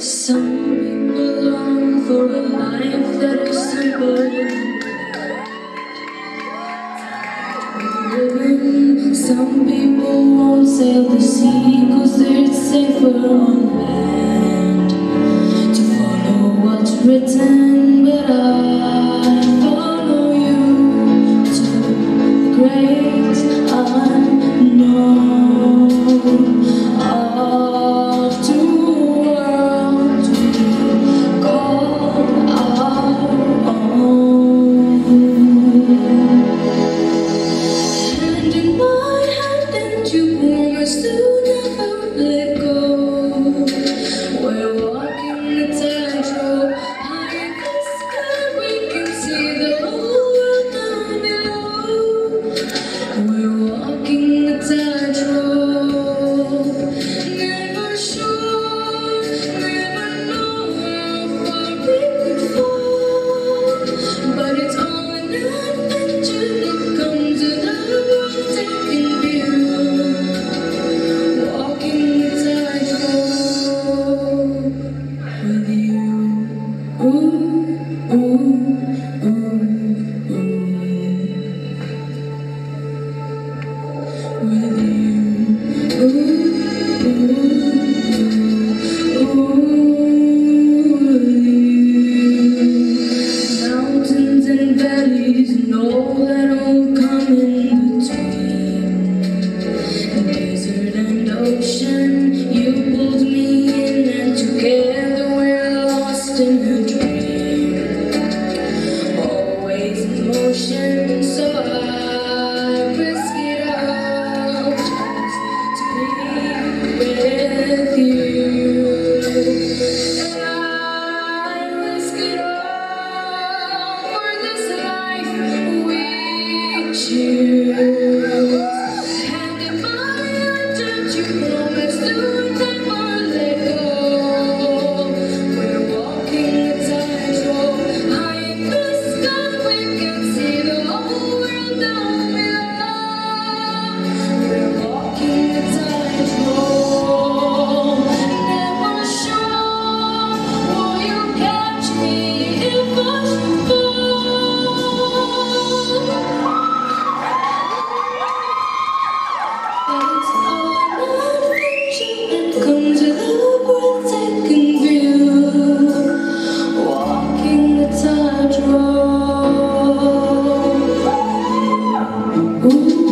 Some people long for a life that is simple. Some people won't sail the sea cause they're safer on land written but I follow you to the grave oh, oh. Um